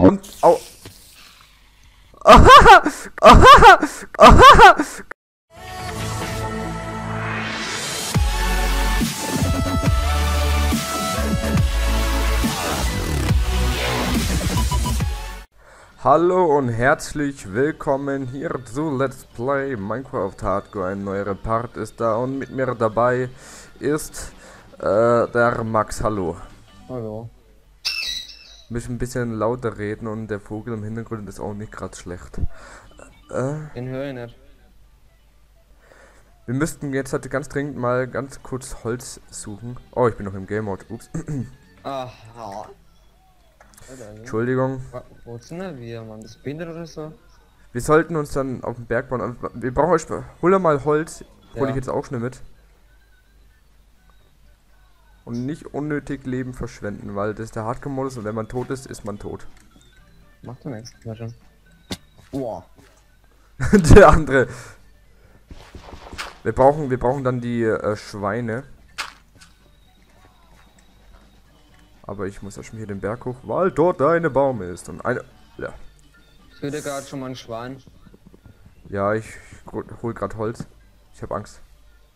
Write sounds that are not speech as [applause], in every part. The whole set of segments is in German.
Und. Au. Hallo und herzlich willkommen hier zu Let's Play Minecraft Hardcore. Ein neuer Part ist da und mit mir dabei ist äh, der Max. Hallo. Hallo. Müssen ein bisschen lauter reden und der Vogel im Hintergrund ist auch nicht gerade schlecht. Äh, Den höre ich nicht. wir müssten jetzt heute ganz dringend mal ganz kurz Holz suchen. Oh, ich bin noch im Game Mode. Ups. [clears throat] Aha. Alter, Entschuldigung. Wo- sind wir, Mann? Das behindert oder so? Wir sollten uns dann auf den Berg bauen. Also, Wir brauchen euch. Hol mal Holz. Hol Ja. ich jetzt auch schnell mit. Und nicht unnötig Leben verschwenden, weil das ist der Hardcore-Modus und wenn man tot ist, ist man tot. Macht doch nichts. Schon. Boah. [laughs] der andere. Wir brauchen, wir brauchen dann die äh, Schweine. Aber ich muss erst mal hier den Berg hoch, weil dort eine Baum ist. Und eine. Ja, Ich höre gerade schon mal ein Schwein. ja ich hol- hol grad Holz. Ich habe Angst.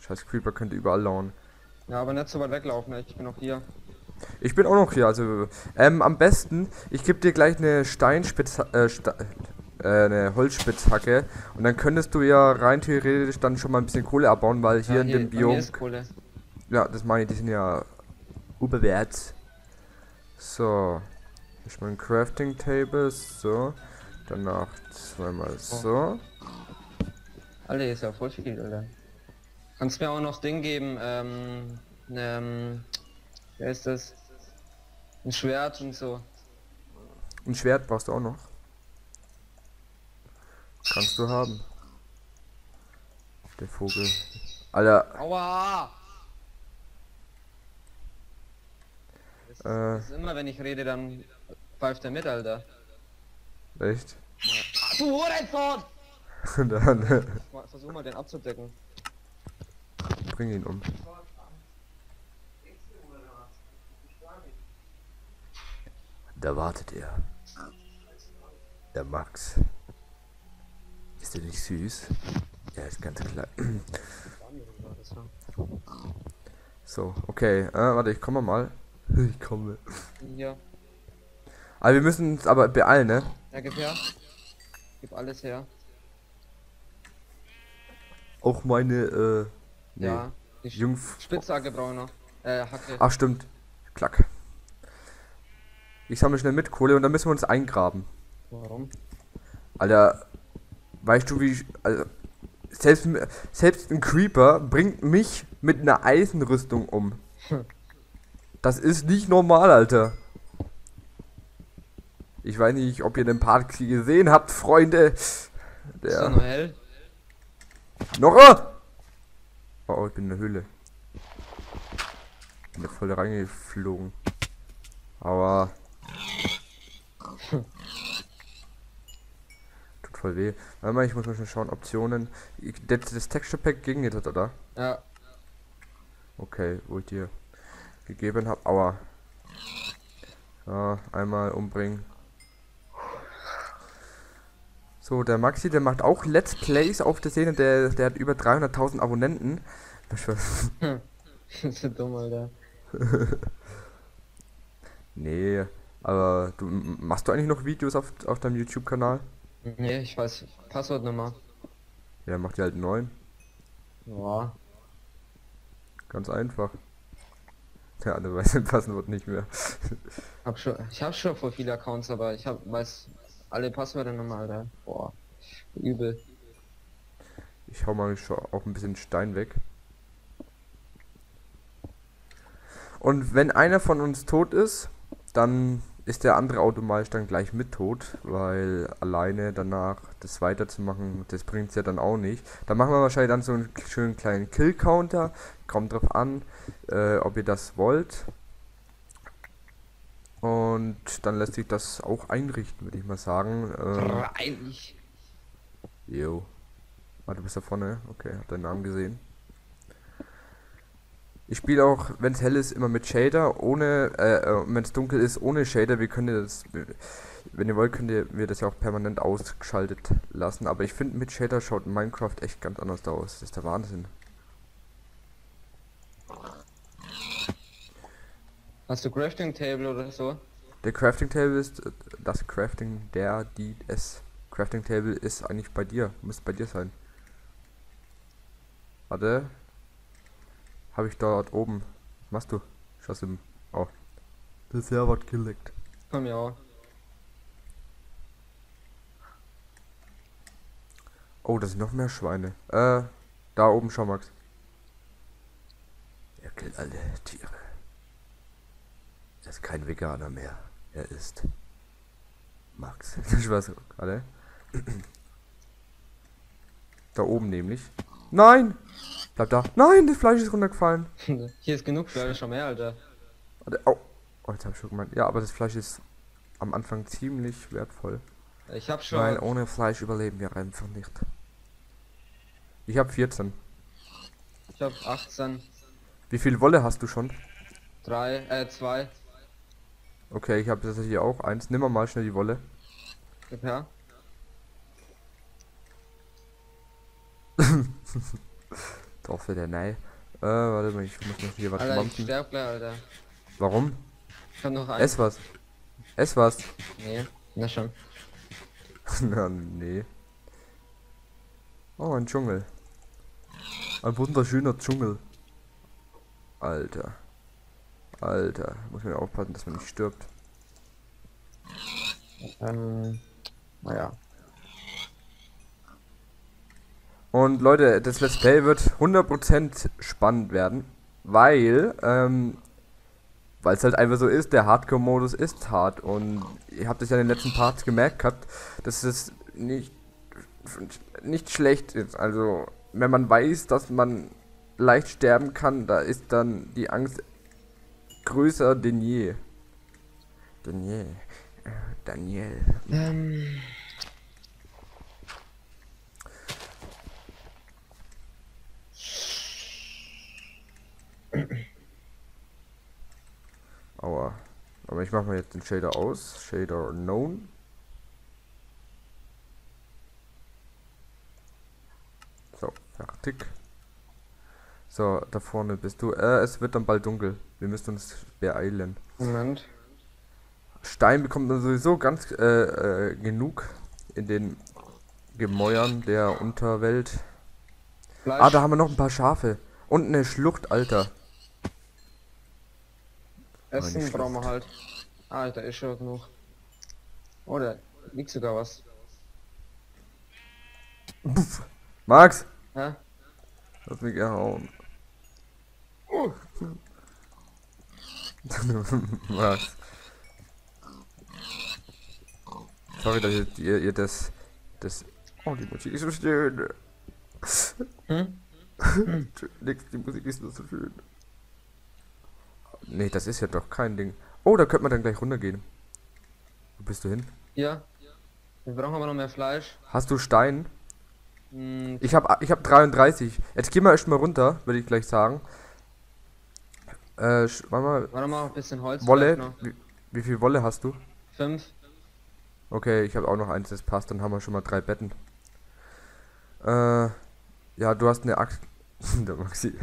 Scheiß Creeper könnte überall lauern. Ja, aber nicht so weit weglaufen, ey. ich bin noch hier. Ich bin auch noch hier, also ähm, am besten, ich gebe dir gleich eine Steinspitz, äh, Sta äh, eine Holzspitzhacke und dann könntest du ja rein theoretisch dann schon mal ein bisschen Kohle abbauen, weil hier ja, in dem Biom, ja, das meine ich, die sind ja überwärts. So, ich mein Crafting Table, so, danach zweimal so. Alle ist ja voll viel, Alter. Kannst mir auch noch Ding geben, ähm, ähm, wer ist das? Ein Schwert und so. Ein Schwert brauchst du auch noch. Kannst du haben. Der Vogel. Alter, Aua! Das ist, Äh. ist immer, wenn ich rede, dann pfeift er mit, Alter. echt? Ach, du Hurensohn! [laughs] Dann Versuch mal den abzudecken. Bring ihn um. Da wartet er. Der Max. Ist er nicht süß? Er ist ganz klein. [clears throat] So, okay. Äh, warte, ich komme mal. [laughs] Ich komme. Hier. Aber wir müssen uns aber beeilen, ne? Ja, gib her. Gib alles her. Auch meine, äh. Nee. Ja. Jungf. Noch. Äh, Hacke. Ach, stimmt. Klack. Ich sammle schnell mit Kohle und dann müssen wir uns eingraben. Warum? Alter, weißt du wie ich, also, selbst, selbst ein Creeper bringt mich mit einer Eisenrüstung um. [laughs] Das ist nicht normal, Alter. Ich weiß nicht, ob ihr den Part gesehen habt, Freunde. Ist der Der. noch hell? Noch! Oh, ich bin in der Höhle. Bin da voll reingeflogen. Aber. [laughs] Tut voll weh. Warte mal, ich muss mal schon schauen. Optionen. Das, das Texture Pack ging jetzt, oder? Ja. Okay, wo ich dir gegeben habe. Aua. Ja, einmal umbringen. So, der Maxi, der macht auch Let's Plays auf der Szene. Der, der hat über 300.000 Abonnenten. Das ist so dumm, Alter. [laughs] nee, aber du machst du eigentlich noch Videos auf, auf deinem YouTube-Kanal? Nee, ich weiß. Passwortnummer. Ja, macht ihr halt neuen. Ja. Ganz einfach. Der andere weiß den Passwort nicht mehr. Hab schon, ich hab schon voll viele Accounts, aber ich hab, weiß alle Passwörter nochmal, Alter. Boah. Übel. Ich hau mal schon auch ein bisschen Stein weg. Und wenn einer von uns tot ist, dann ist der andere automatisch dann gleich mit tot, weil alleine danach das weiterzumachen, das bringt's ja dann auch nicht. Da machen wir wahrscheinlich dann so einen schönen kleinen Kill-Counter. Kommt drauf an, äh, ob ihr das wollt. Und dann lässt sich das auch einrichten, würde ich mal sagen. Äh, Eigentlich. Jo. Ah, du bist da vorne? Okay, hab deinen Namen gesehen. Ich spiele auch, wenn es hell ist, immer mit Shader, ohne, äh, wenn es dunkel ist, ohne Shader. Wir können das, wenn ihr wollt, könnt ihr mir das ja auch permanent ausgeschaltet lassen. Aber ich finde, mit Shader schaut Minecraft echt ganz anders aus. Das ist der Wahnsinn. Hast du Crafting Table oder so? Der Crafting Table ist äh, das Crafting, der, die, es. Crafting Table ist eigentlich bei dir. Muss bei dir sein. Warte. Habe ich dort oben. Was machst du? Schaust im. Oh. Der Server hat geleckt. Komm ja auch. Oh, das sind noch mehr Schweine. Äh, da oben schau, Max. Er killt alle Tiere. Er ist kein Veganer mehr. Er ist Max. Ich weiß gerade. Da oben nämlich. Nein! Bleib da. Nein, das Fleisch ist runtergefallen. [laughs] Hier ist genug Fleisch schon mehr, Alter. Warte, Oh, oh jetzt hab ich schon gemeint. Ja, aber das Fleisch ist am Anfang ziemlich wertvoll. Ich hab schon. Weil ohne Fleisch überleben wir einfach nicht. Ich habe 14. Ich hab 18. Wie viel Wolle hast du schon? 3, äh, 2. Okay, ich habe das hier auch. Eins. Nimm mal schnell die Wolle. Her. [laughs] Doch für der Nei. Äh, warte mal, ich muss noch hier was Alter, ich mampfen. sterb gleich, Alter. Warum? Ich hab noch einen. Ess was. Ess was. Nee, na schon. [laughs] Na, nee. Oh, ein Dschungel. Ein wunderschöner Dschungel. Alter. Alter. Muss man aufpassen, dass man nicht stirbt. Ähm, naja. Und Leute, das Let's Play wird 100% spannend werden, weil, ähm, weil es halt einfach so ist, der Hardcore-Modus ist hart und ihr habt es ja in den letzten Parts gemerkt gehabt, dass es nicht, nicht schlecht ist. Also, wenn man weiß, dass man leicht sterben kann, da ist dann die Angst größer denn je. Denn je. Äh, Daniel. Ähm, Aua. Aber ich mache mal jetzt den Shader aus. Shader known. So, fertig. So, da vorne bist du. Äh, es wird dann bald dunkel. Wir müssen uns beeilen. Moment. Stein bekommt man sowieso ganz äh, äh, genug in den Gemäuern der Unterwelt. Fleisch. Ah, da haben wir noch ein paar Schafe. Und eine Schlucht, Alter. Essen brauchen wir halt. Ah, da ist schon genug. Oh, da liegt sogar was. Max! Hä? Lass mich gehauen. [laughs] Max. Sorry, dass ihr, ihr, das, das... Oh, die Musik ist so schön. Hm? [laughs] Nix, die Musik ist nur so schön. Nee, das ist ja doch kein Ding. Oh, da könnte man dann gleich runtergehen. Wo bist du hin? Ja. Wir brauchen aber noch mehr Fleisch. Hast du Stein? Hm, Ich hab, ich hab 33. Jetzt gehen wir erstmal runter, würde ich gleich sagen. Äh, warte mal. warte mal, ein bisschen Holz. Wolle? Wie, wie viel Wolle hast du? Fünf. Okay, ich habe auch noch eins, das passt. Dann haben wir schon mal drei Betten. Äh, ja, du hast eine Axt. [laughs] Der Maxi.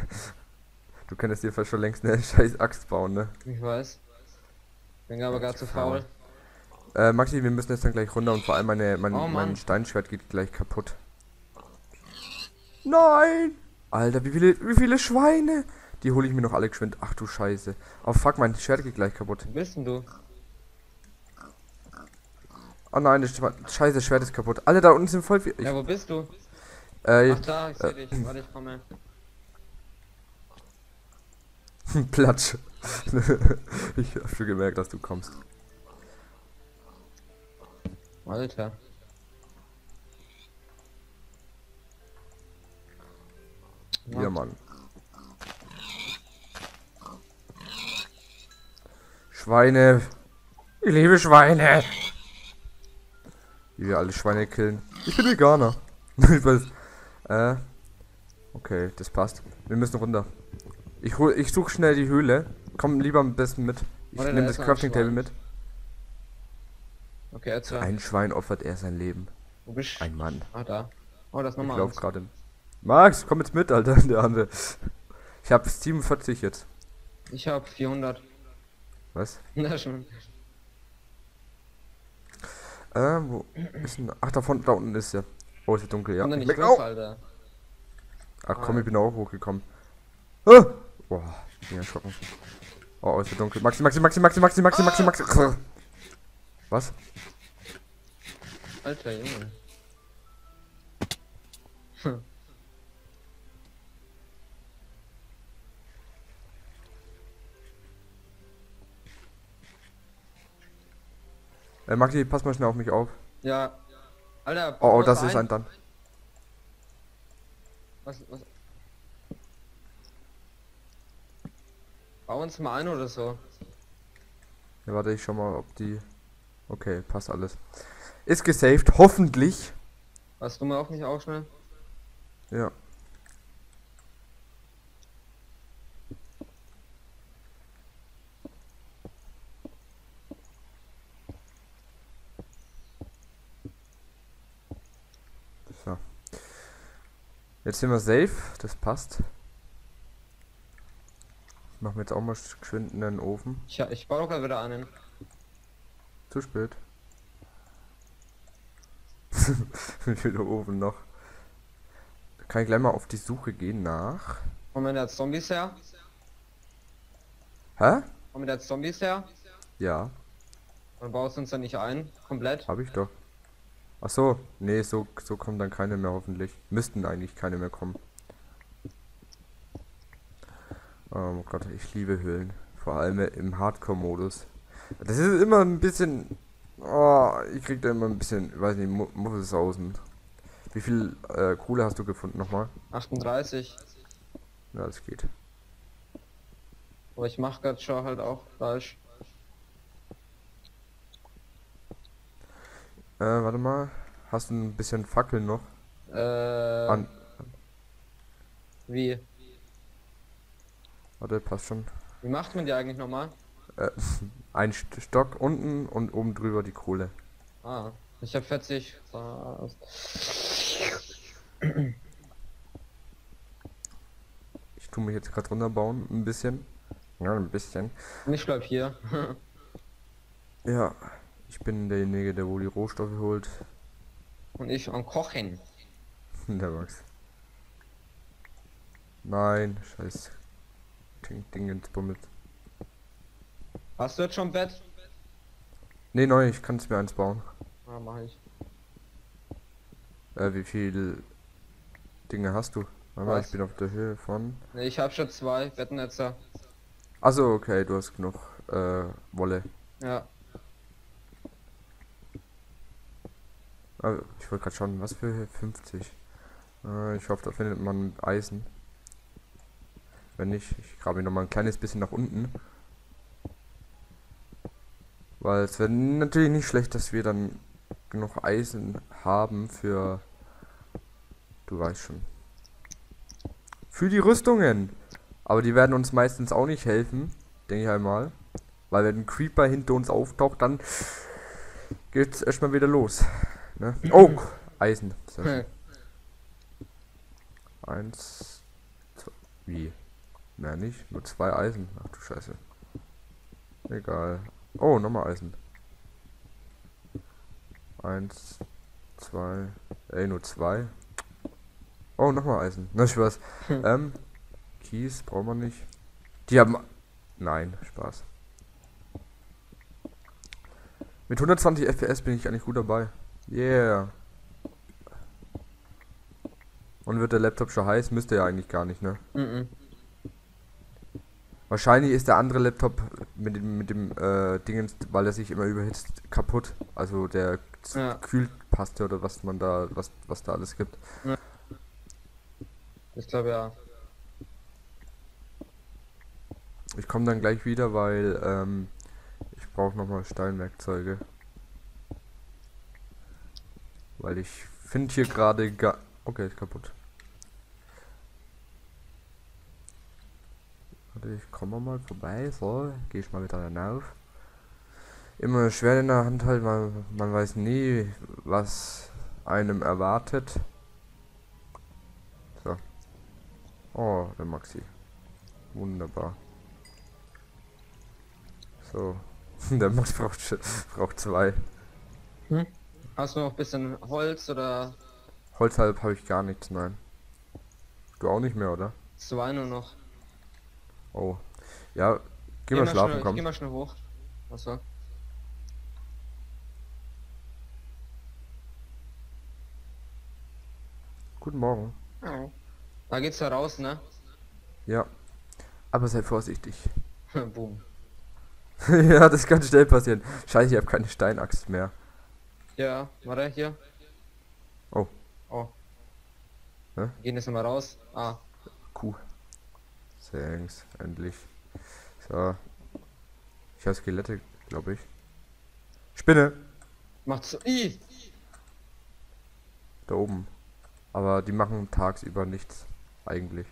Du könntest dir fast schon längst eine [laughs] scheiß Axt bauen, ne? Ich weiß. Bin aber gar zu faul. Äh, Maxi, wir müssen jetzt dann gleich runter und vor allem meine, mein, Oh, mein. Steinschwert geht gleich kaputt. Nein! Alter, wie viele, wie viele Schweine! Die hole ich mir noch alle geschwind. Ach du Scheiße. Oh fuck, mein Schwert geht gleich kaputt. Wo bist denn du? Oh nein, das Scheiße, das Schwert ist kaputt. Alle da unten sind voll viel. Ja, wo bist du? äh, Ach da, ich seh dich. Warte, ich komme. [laughs] Platsch. [laughs] ich hab schon gemerkt, dass du kommst. Alter. Ja, Mann. Schweine. Ich liebe Schweine. Wie wir alle Schweine killen. Ich bin Veganer. [laughs] ich weiß. Äh. Okay, das passt. Wir müssen runter. Ich, hol, ich suche schnell die Höhle. Komm lieber am besten mit. Ich nehme da das Crafting Table mit. Okay, erzähl. Ein Schwein opfert er sein Leben. Wo bist Ein Mann. Ah, da. Oh, das ist Ich nochmal lauf gerade. Max, komm jetzt mit, Alter. [laughs] Der andere. Ich habe 47 jetzt. Ich hab 400. Was? Na schon. Äh, wo ist denn? Ach, da vorne, da unten ist er. Oh, ist ja dunkel, ja. Nicht Weg- hoch, Au! Alter. Ach komm, ich bin auch hochgekommen. Ah! Boah, ich bin erschrocken. Oh, oh, ist ja dunkel. Maxi, Maxi, Maxi, Maxi, Maxi, Maxi, Maxi, Maxi. Was? Alter Junge. Äh, Maxi, pass mal schnell auf mich auf. Ja. Alter, Oh, oh, das ist ein dann. Was, was? Bau uns mal ein oder so. Ja, warte, ich schau mal, ob die. Okay, passt alles. Ist gesaved, hoffentlich. Was du mal auf mich auch schnell? Ja. So. Jetzt sind wir safe, das passt. Machen wir jetzt auch mal geschwind in den Ofen. Ich, ich baue doch gerade wieder einen. Zu spät. [laughs] Wie viel Ofen noch? Da kann ich gleich mal auf die Suche gehen nach. Kommen da jetzt Zombies her? Hä? Kommen da jetzt Zombies her? Ja, Dann baust du uns dann nicht ein. Komplett. habe ich doch. Ach so, nee, so, so kommen dann keine mehr hoffentlich. Müssten eigentlich keine mehr kommen. Oh Gott, ich liebe Höhlen. Vor allem im Hardcore-Modus. Das ist immer ein bisschen. Oh, ich krieg da immer ein bisschen, ich weiß nicht, Mu- Muffelsausen. Wie viel äh, Kohle hast du gefunden nochmal? 38. Ja, das geht. Aber ich mach grad schon halt auch Fleisch. Äh, warte mal. Hast du ein bisschen Fackeln noch? Äh, An. wie? Warte, passt schon. Wie macht man die eigentlich nochmal? Äh, [laughs] ein St Stock unten und oben drüber die Kohle. Ah, ich hab 40. Was? Ich tue mich jetzt gerade runterbauen, ein bisschen. Ja, ein bisschen. Ich bleib hier. Ja, ich bin derjenige, der wohl die Rohstoffe holt. Und ich am Kochen. [laughs] der Max. Nein, scheiß. Ding, Ding ins Bummel. Hast du jetzt schon Bett? Nee, neu, ich kann es mir eins bauen. Ah, mach ich. Äh, wie viel Dinge hast du? Warte ich bin auf der Höhe von. Ne, ich hab schon zwei Bettnetzer. Also okay, du hast genug äh, Wolle. Ja. Ah, ich wollte gerade schauen, was für 50. Äh, ich hoffe, da findet man Eisen. Wenn nicht, ich grabe ihn noch mal ein kleines bisschen nach unten. Weil es wäre natürlich nicht schlecht, dass wir dann genug Eisen haben für. Du weißt schon. Für die Rüstungen. Aber die werden uns meistens auch nicht helfen, denke ich einmal. Weil wenn ein Creeper hinter uns auftaucht, dann geht's erstmal wieder los. Ne? Oh, Eisen. Schön. [laughs] Eins. Zwei, wie? Mehr nicht? Nur zwei Eisen. Ach du Scheiße. Egal. Oh, nochmal Eisen. Eins, zwei. Ey, nur zwei. Oh, nochmal Eisen. Na, Spaß. [laughs] ähm, Kies brauchen wir nicht. Die haben. Nein, Spaß. Mit 120 FPS bin ich eigentlich gut dabei. Yeah. Und wird der Laptop schon heiß? Müsste ja eigentlich gar nicht, ne? Mhm. Wahrscheinlich ist der andere Laptop mit dem, mit dem äh, Dingens, weil er sich immer überhitzt, kaputt. Also der Ja. Kühlpaste oder was man da, was, was da alles gibt. Ich glaube ja. Ich komme dann gleich wieder, weil ähm, ich brauche nochmal Steinwerkzeuge. Weil ich finde hier gerade gar... Okay, ist kaputt. Warte, ich komme mal vorbei. So, gehe ich mal wieder hinauf. Immer schwer in der Hand halt, man, man weiß nie, was einem erwartet. So. Oh, der Maxi. Wunderbar. So. [laughs] der Max braucht, braucht zwei. Hm? Hast du noch ein bisschen Holz oder Holzhalb habe ich gar nichts, nein. Du auch nicht mehr, oder? zwei nur noch? Oh. Ja, geh mal schlafen, schnell, komm. Geh mal schnell hoch. Achso. Guten Morgen. Da geht's da raus, ne? Ja. Aber sei vorsichtig. [laughs] Boom. [laughs] ja, das kann schnell passieren. Scheiße, ich habe keine Steinaxt mehr. Ja, warte, hier. Oh. Oh. Hä? Wir Gehen jetzt mal raus. Ah. Kuh. Thanks, endlich. So. Ich habe Skelette, glaube ich. Spinne! Macht's so. Ih! Da oben. Aber die machen tagsüber nichts. Eigentlich.